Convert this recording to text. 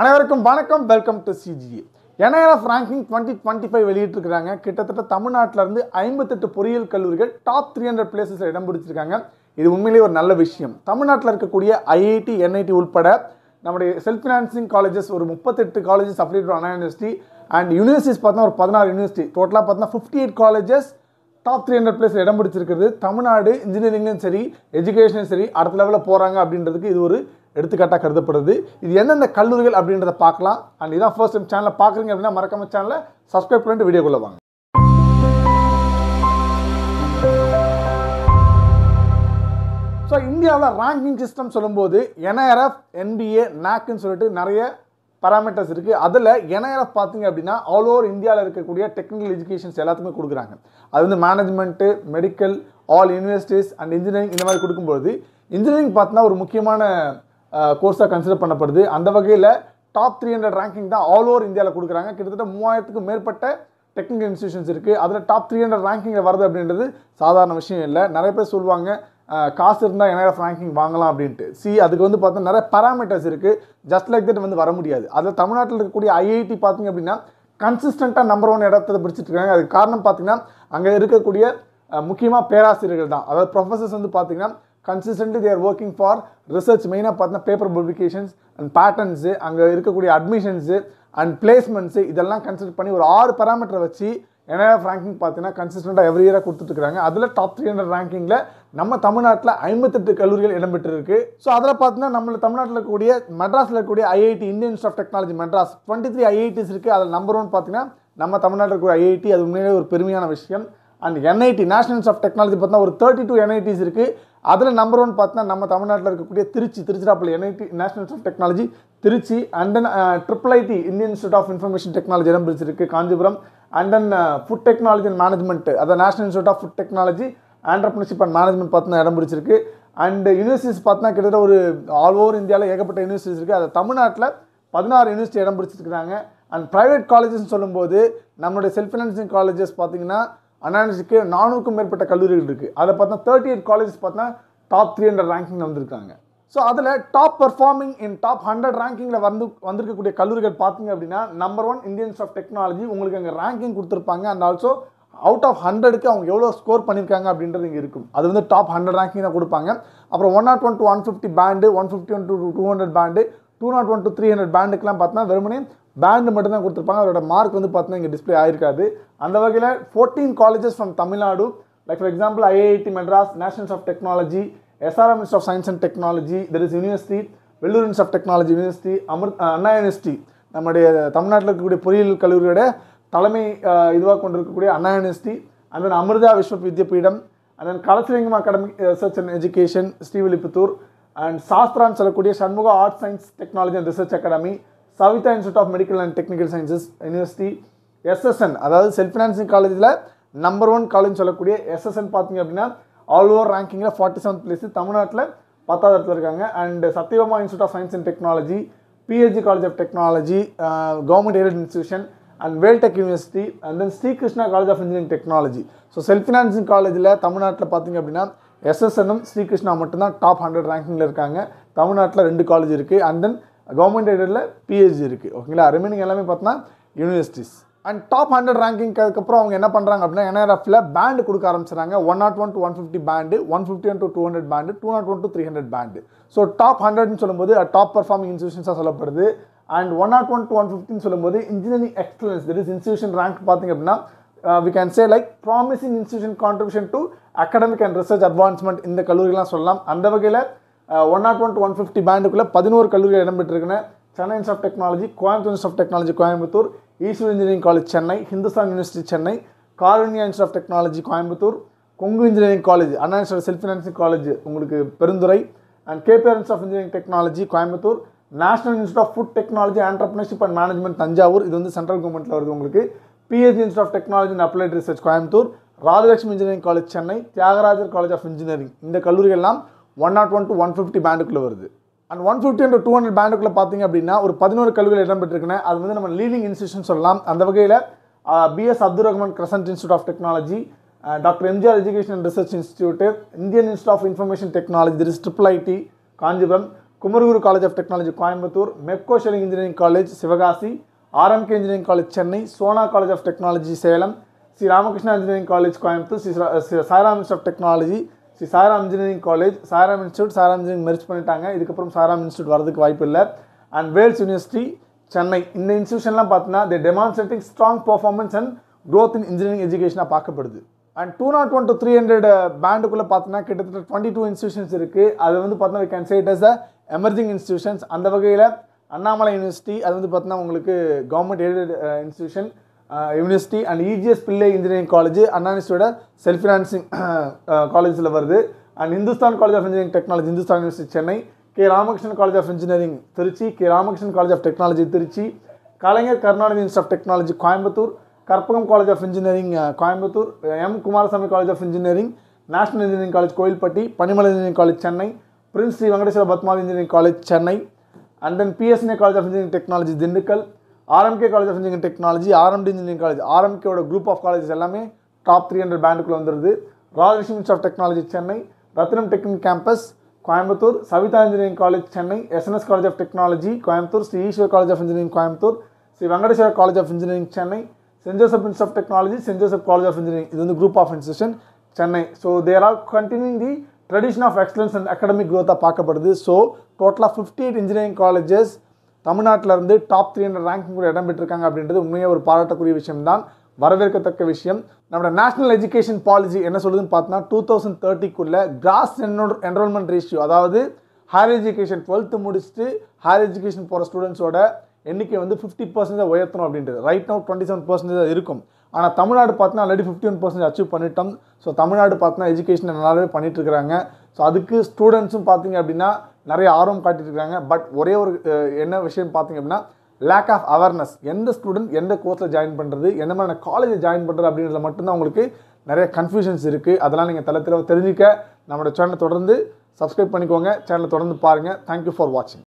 அனைவருக்கும் வணக்கம். Welcome to CGA NIF ranking twenty twenty five வெளியிட்டிருக்கிறாங்க. கிட்டத்தட்ட தமிழ்நாட்டிலிருந்து ஐம்பத்தெட்டு பொறியியல் கல்லூரிகள் டாப் த்ரீ ஹண்ட்ரட் பிளேசஸில் இடம் பிடிச்சிருக்காங்க. இது உண்மையிலேயே ஒரு நல்ல விஷயம். தமிழ்நாட்டில் இருக்கக்கூடிய ஐஐடி என்ஐடி உட்பட நம்முடைய செல்ஃப் ஃபினான்சிங் காலேஜஸ் ஒரு முப்பத்தெட்டு colleges update Anna university and universities பார்த்தா ஒரு பதினாறு யூனிவர்சிட்டி டோட்டலாக பார்த்தா fifty eight colleges top three hundred place இடம் பிடிச்சிருக்கிறது. தமிழ்நாடு இன்ஜினியரிங்லையும் சரி எஜுகேஷனும் சரி அடுத்த லெவலில் போகிறாங்க அப்படின்றதுக்கு இது ஒரு எடுத்துக்காட்டாக கருதப்படுது. இது எந்தெந்த கல்லூரிகள் அப்படின்றத பார்க்கலாம். அண்ட் இதான் ஃபர்ஸ்ட் டைம் சேனலை பார்க்குறீங்க அப்படின்னா மறக்காம சேனலை சப்ஸ்கிரைப் பண்ணிட்டு வீடியோக்குள்ளே வாங்க. ஸோ இந்தியாவில் ரேங்கிங் சிஸ்டம் சொல்லும்போது என்ஐஆர்எஃப் என்பிஏ நாக்குன்னு சொல்லிட்டு நிறைய பராமீட்டர்ஸ் இருக்குது அதில் என்ஐஆர்எஃப் பார்த்தீங்க அப்படின்னா ஆல் ஓவர் இந்தியாவில் இருக்கக்கூடிய டெக்னிக்கல் எஜுகேஷன்ஸ் எல்லாத்துக்குமே கொடுக்குறாங்க. அது வந்து management medical all universities and engineering இந்த மாதிரி கொடுக்கும்போது இன்ஜினியரிங் பார்த்தீங்கன்னா ஒரு முக்கியமான கோர்ஸாக கன்சிடர் பண்ணப்படுது. அந்த வகையில் டாப் த்ரீ ஹண்ட்ரட் ரேங்கிங் தான் ஆல் ஓவர் இந்தியாவில் கொடுக்குறாங்க. கிட்டத்தட்ட மூவாயிரத்துக்கும் மேற்பட்ட டெக்னிக்கல் இன்ஸ்டியூஷன்ஸ் இருக்குது அதில் டாப் த்ரீ ஹண்ட்ரட் ரேங்கிங்கில் வருது அப்படின்றது சாதாரண விஷயம் இல்லை. நிறைய பேர் சொல்லுவாங்க காசு இருந்தால் என்ஐஎஃப் ரேங்கிங் வாங்கலாம் அப்படின்ட்டு. சி அதுக்கு வந்து பார்த்தா நிறைய பேராமீட்டர்ஸ் இருக்குது ஜஸ்ட் லைக் தட் வந்து வர முடியாது. அதில் தமிழ்நாட்டில் இருக்கக்கூடிய ஐஐடி பார்த்திங்க அப்படின்னா கன்சிஸ்டண்ட்டாக நம்பர் ஒன் இடத்துல பிடிச்சிட்டு இருக்காங்க. அதுக்கு காரணம் பார்த்திங்கன்னா அங்கே இருக்கக்கூடிய முக்கியமாக பேராசிரியர்கள் தான். அதாவது ப்ரொஃபஸர்ஸ் வந்து பார்த்தீங்கன்னா consistently their working for research மெயினாக பார்த்தீங்கன்னா பேப்பர் பப்ளிகேஷன்ஸ் அண்ட் பேட்டர்ன்ஸு அங்கே இருக்கக்கூடிய அட்மிஷன்ஸு அண்ட் பிளேஸ்மெண்ட்ஸு இதெல்லாம் கன்சிடர் பண்ணி ஒரு ஆறு பேராமீட்டரை வச்சு என்ஐஎஃப் ரேங்கிங் பார்த்தீங்கன்னா கன்சிஸ்டண்ட்டாக எவ்ரி இயராக கொடுத்துட்ருக்காங்க அதில் டாப் த்ரீ ஹண்ட்ரட் ரேங்கிங்கில் நம்ம தமிழ்நாட்டில் ஐம்பத்தெட்டு கல்லூரிகள் இடம்பெற்றிருக்கு. ஸோ அதில் பார்த்தீங்கன்னா நம்ம தமிழ்நாட்டில் இருக்கக்கூடிய மெட்ராஸில் இருக்கக்கூடிய IIT Indian institute of technology Madras twenty three IITs இருக்குது அதில் நம்பர் ஒன் பார்த்தீங்கன்னா நம்ம தமிழ்நாட்டில் இருக்கக்கூடிய ஐஐடி அது உண்மையிலே ஒரு பெருமையான விஷயம். And NIT national of technology பார்த்தா ஒரு தேர்ட்டி டூ என்ஐடிஸ் இருக்குது அதில் நம்பர் ஒன் பார்த்தீங்கன்னா நம்ம தமிழ்நாட்டில் இருக்கக்கூடிய Trichy Tiruchirappalli NIT nationals of technology Trichy and then triple IT Indian institute of information technology இடம் பிடிச்சிருக்கு Kanchipuram. And then food technology and management அதாவது national institute of food technology entrepreneurship and management பார்த்தீங்கன்னா இடம் பிடிச்சிருக்கு and universities பார்த்தீங்கன்னா கிட்டத்தட்ட ஒரு all over இந்தியாவில் ஏகப்பட்ட யூனிவர்சிட்டிஸ் இருக்குது அது தமிழ்நாட்டில் பதினாறு யூனிவர்சிட்டி இடம் பிடிச்சிருக்காங்க அண்ட் ப்ரைவேட் காலேஜஸ்னு சொல்லும்போது நம்மளுடைய செல்ஃப் ஃபினான்சிங் காலேஜஸ் பார்த்தீங்கன்னா அனாலிசிக்கு நானூறுக்கும் மேற்பட்ட கல்லூரிகள் இருக்குது அதை பார்த்தா தேர்ட்டி எயிட் காலேஜஸ் பார்த்தா டாப் த்ரீ ஹண்ட்ரட் ரேங்கிங் வந்திருக்காங்க. ஸோ அதில் top performing in top hundred ரேங்கிங்கில் வந்து வந்திருக்கக்கூடிய கல்லூரிகள் பார்த்தீங்க அப்படின்னா number one Indians of technology உங்களுக்கு அங்கே ரேங்கிங் கொடுத்துருப்பாங்க. அண்ட் ஆல்சோ அவுட் ஆஃப் ஹண்ட்ரடுக்கு அவங்க எவ்வளோ ஸ்கோர் பண்ணியிருக்காங்க அப்படின்றது இங்கே இருக்கும். அது வந்து டாப் ஹண்ட்ரட் ரேங்கிங் தான் கொடுப்பாங்க. அப்புறம் one nought one to one fifty band one fifty one to two hundred band two nought one to three hundred பேண்டுக்கெலாம் பார்த்தீங்கன்னா வெறுமனே பேண்டு மட்டும்தான் கொடுத்துருப்பாங்க. அதோட மார்க் வந்து பார்த்தீங்கன்னா இங்கே டிஸ்ப்ளே ஆயிருக்காது. அந்த வகையில் fourteen colleges from Tamil Nadu like for example IIT Madras nationals of technology SRM institute of science and technology there is university Vellore institute of technology university Amrit Anna university நம்முடைய தமிழ்நாட்டில் இருக்கக்கூடிய பொறியியல் கல்லூரியோட தலைமை இதுவாக கொண்டிருக்கக்கூடிய Anna university and then Amrita Vishwa Vidyapeetham and then Kalasalingam academic research and education Srivilliputhur and சாஸ்திரான்னு சொல்லக்கூடிய Shanmugha arts science technology and research academy Saveetha institute of medical and technical sciences university SSN அதாவது self financing காலேஜில் number one college சொல்லக்கூடிய SSN பார்த்தீங்க அப்படின்னா all over ரேங்கிங்கில் forty seventh place தமிழ்நாட்டில் பத்தாவது இடத்துல இருக்காங்க. And Sathyabama institute of science and technology PSG college of technology government aided institution and Veltech university and then Sri Krishna college of engineering technology so self financing காலேஜில் தமிழ்நாட்டில் பார்த்தீங்க அப்படின்னா எஸ்எஸ்என்னும் ஸ்ரீகிருஷ்ணா மட்டும்தான் top hundred ரேங்கிங்கில் இருக்காங்க. தமிழ்நாட்டில் ரெண்டு காலேஜ் இருக்குது and then government எய்டடில் பிஹெச்டி இருக்குது ஓகேங்களா ரிமைனிங் எல்லாமே பார்த்தீங்கன்னா யூனிவர்சிட்டிஸ் அண்ட் டாப் ஹண்ட்ரட் ரேங்கிங்க்கு அதுக்கப்புறம் அவங்க என்ன பண்ணுறாங்க அப்படின்னா என்ஆர்எஃப்ல பேண்டு கொடுக்க ஆரம்பிச்சிடுறாங்க one nought one to one fifty band one fifty one to two hundred band two nought one to three hundred band so top ஹண்ட்ரட்னு சொல்லும்போது டாப் பர்ஃபார்மிங் இன்ஸ்டியூஷன்ஸாக சொல்லப்படுது. And one nought one to one ஃபிஃப்டின்னு சொல்லும்போது engineering excellence that is institution rank பார்த்தீங்க அப்படின்னா we can say like promising institution contribution to academic and research advancement இந்த கல்லூரிலாம் சொல்லலாம். அந்த வகையில் one nought one to one fifty பேண்டுக்குள்ளே பதினோரு கல்லூரிகள் இடம்பெற்றிருக்குன்னு Chennai institute of technology Coimbatore institute of technology Coimbatore Eshwar engineering college Chennai Hindustan university Chennai Karunya institute of technology Coimbatore Kongu engineering college Anna institute self financing college உங்களுக்கு Perundurai and KPR institute of engineering technology Coimbatore national institute of food technology entrepreneurship and management Thanjavur இது வந்து central கவர்மெண்ட்டில் வருது உங்களுக்கு. PSG institute of technology and applied research Coimbatore Rajalakshmi engineering college Chennai Thiagarajar college of engineering இந்த கல்லூரிகள்லாம் one nought one to one fifty பேண்டுக்குள்ளே வருது. And one fifty and two hundred பேண்டுக்குள்ளே பார்த்தீங்க அப்படின்னா ஒரு பதினோரு கல்விகள் இடம்பெற்றிருக்குன்னு அது வந்து நம்ம லீடிங் இன்ஸ்டியூஷன் சொல்லலாம். அந்த வகையில் BS Abdul Rahman crescent institute of technology doctor MGR education and research institute Indian institute of information technology this triple IT Kanchipuram Kumaraguru college of technology Coimbatore Mepco Schlenk engineering college Sivakasi RMK engineering college Chennai Sona college of technology Salem Sri Ramakrishna engineering college Coimbatore Sri Sa- Sairam institute of technology Sri Sairam engineering college Sairam institute Sairam engineering merge பண்ணிட்டாங்க. இதுக்கப்புறம் Sairam institute வரதுக்கு வாய்ப்பு இல்லை. And Wales university Chennai இந்த இன்ஸ்டியூஷன்லாம் பார்த்தீங்கன்னா the demonstrating strong performance and growth in engineering எஜுகேஷனாக பார்க்கப்படுது. And two nought one to three hundred பேண்டுக்குள்ளே பார்த்தீங்கன்னா கிட்டத்தட்ட டுவெண்ட்டி டூ இன்ஸ்டியூஷன்ஸ் இருக்குது அது வந்து பார்த்தீங்கன்னா can say it as a emerging institutions அந்த வகையில் அண்ணாமலை யூனிவர்சிட்டி அது வந்து பார்த்தீங்கன்னா உங்களுக்கு government aided institution university and EGS Pillay engineering college Anna self financing காலேஜில் வருது. And Hindustan college of engineering technology Hindustan university Chennai K. Ramakrishnan college of engineering Trichy. K. Ramakrishnan college of technology Trichy. Kalaignar Karunanidhi institute of technology Coimbatore. Karpagam college of engineering Coimbatore. M. Kumarasamy college of engineering national engineering college Kovilpatti. Panimalar engineering college Chennai prince Sri Venkateswara Padmavathi engineering college Chennai and then PSNA college of engineering technology Dindigul. RMK college of engineering technology RMD engineering college ஆர்எம்கேவோட group of colleges எல்லாமே top three hundred பேண்டுக்குள்ளே வந்துருது. Rajalakshmi of technology Chennai Rathinam technic campus Coimbatore Saveetha engineering college Chennai SNS college of technology Coimbatore Sri Eshwar college of engineering Coimbatore Sri Venkateswara college of engineering Chennai saint Joseph institute of technology saint Joseph college of engineering இது வந்து group of institution Chennai so there are continuing the tradition of excellence and academic க்ரோத்தாக பார்க்கப்படுது. So டோட்டலாக fifty eight engineering colleges தமிழ்நாட்டில் இருந்து top three hundred ranking கூட இடம் பெற்றிருக்காங்க அப்படின்றது உண்மையாக ஒரு பாராட்டக்கூடிய விஷயம்தான். வரவேற்கத்தக்க விஷயம். நம்மளோட நேஷனல் எஜுகேஷன் பாலிசி என்ன சொல்லுதுன்னு பார்த்தோன்னா டூ தௌசண்ட் தேர்ட்டிக்குள்ள கிராஸ் என்ரோல்மெண்ட் ரேஷியோ அதாவது ஹையர் எஜுகேஷன் டுவெல்த்து முடிச்சுட்டு ஹையர் எஜுகேஷன் போகிற ஸ்டூடெண்ட்ஸோட எண்ணிக்கை வந்து ஃபிஃப்டி பர்சன்டேஜ் உயர்த்தணும் அப்படின்றது. Right now twenty seven percentage இருக்கும். ஆனால் தமிழ்நாடு பார்த்தீங்கன்னா already fifty one percentage achieve பண்ணிட்டோம். ஸோ தமிழ்நாடு பார்த்தோன்னா எஜுகேஷன் நல்லாவே பண்ணிட்டு ஸோ அதுக்கு ஸ்டூடெண்ட்ஸும் பார்த்தீங்க அப்படின்னா நிறைய ஆர்வம் காட்டிட்டு இருக்காங்க பட் ஒரே ஒரு என்ன விஷயம் பார்த்தீங்க அப்படின்னா லேக் ஆஃப் அவேர்னஸ் எந்த ஸ்டூடெண்ட் எந்த கோர்ஸில் ஜாயின் பண்ணுறது எந்த மாதிரியான காலேஜில் ஜாயின் பண்ணுறது அப்படின்றத மட்டும்தான் உங்களுக்கு நிறைய கன்ஃபியூஷன்ஸ் இருக்குது அதெல்லாம் நீங்கள் தளத்தில் தெரிஞ்சிக்க. நம்மளோட சேனலை தொடர்ந்து சப்ஸ்கிரைப் பண்ணிக்கோங்க. சேனலை தொடர்ந்து பாருங்கள் தேங்க்யூ ஃபார் வாட்சிங்